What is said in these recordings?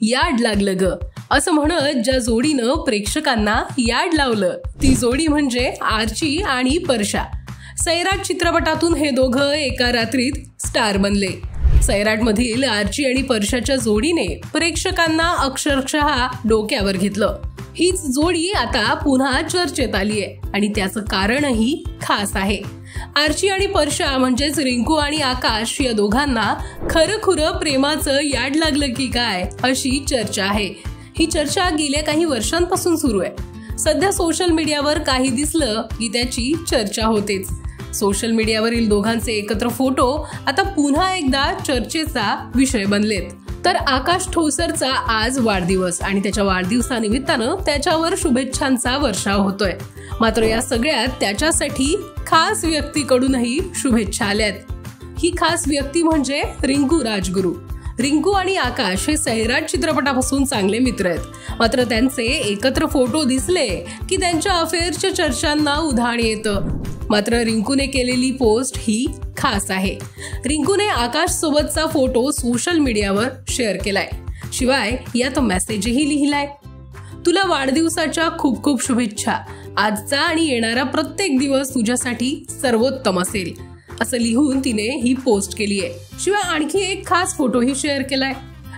याड लागलं ग. असं म्हणत ज्या जोडीनं प्रेक्षकांना याड लावलं ती जोडी म्हणजे आर्ची आणि परशा. सैराट चित्रपटातून हे दोघं एका रात्रीत स्टार बनले. सैराट मधील आर्ची आणि परशाच्या जोडीने प्रेक्षकांना अक्षरशः डोक्यावर घेतलं. हीच जोडी आता पुन्हा चर्चेत आली आहे आणि त्याचं कारणही खास आहे. आर्ची आणि परशा म्हणजेच रिंकू आणि आकाश या दोघांना खरं खुरं प्रेमाचं याड लागलं की काय अशी चर्चा आहे. ही चर्चा गेल्या काही वर्षांपासून सुरू आहे. सध्या सोशल मीडियावर काही दिसलं की त्याची चर्चा होतेच. सोशल मीडियावरील दोघांचे एकत्र फोटो आता पुन्हा एकदा चर्चेचा विषय बनलेत. तर आकाश ठोसरचा आज वाढदिवस आणि त्याच्या वाढदिवसानिमित्तानं त्याच्यावर शुभेच्छांचा वर्षाव होतोय. मात्र या सगळ्यात त्याच्यासाठी खास व्यक्तीकडूनही शुभेच्छा आल्यात ही खास व्यक्ती म्हणजे रिंकू राजगुरू. रिंकू आणि आकाश हे सैराट चित्रपटापासून चांगले मित्र आहेत. मात्र त्यांचे एकत्र फोटो दिसले की त्यांच्या अफेअरच्या चर्चांना उधाण येतं. मात्र रिंकूने केलेली पोस्ट ही खास आहे. रिंकूने आकाश सोबतचा फोटो सोशल मीडियावर शेअर केलाय. शिवाय यात मेसेजही लिहिलाय. तुला वाढदिवसाच्या खूप खूप शुभेच्छा. आजचा आणि येणारा प्रत्येक दिवस तुझ्यासाठी सर्वोत्तम असेल. असं लिहून तिने ही पोस्ट केली आहे शिवाय आणखी एक खास फोटोही शेअर केलाय.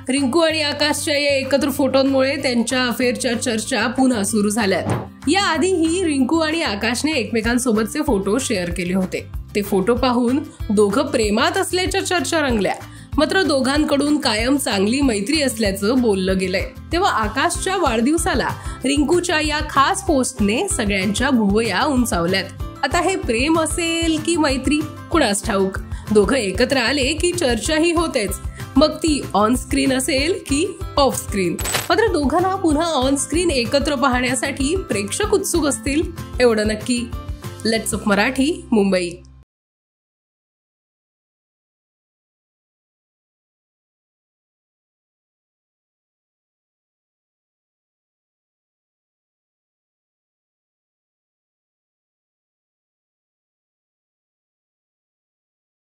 रिंकू आणि आकाशच्या या एकत्र फोटोंमुळे त्यांच्या अफेअरच्या चर्चा पुन्हा सुरू झाल्यात. या आधीही रिंकू आणि आकाशने एकमेकांसोबतचे फोटो शेअर केले होते. ते फोटो पाहून दोघं प्रेमात असल्याच्या चर्चा रंगल्या. मात्र दोघांकडून कायम चांगली मैत्री असल्याचं बोललं गेलंय. तेव्हा आकाशच्या वाढदिवसाला रिंकूच्या या खास पोस्टने सगळ्यांच्या भुवया उंचावल्यात. आता हे प्रेम असेल की मैत्री? कुणास ठाऊक? दोघं एकत्र आले की चर्चाही होतेच. मग ती ऑन स्क्रीन असेल की ऑफ स्क्रीन मात्र दोघांना पुन्हा ऑन स्क्रीन एकत्र पाहण्यासाठी प्रेक्षक उत्सुक असतील एवढं नक्की. Let's up Marathi Mumbai.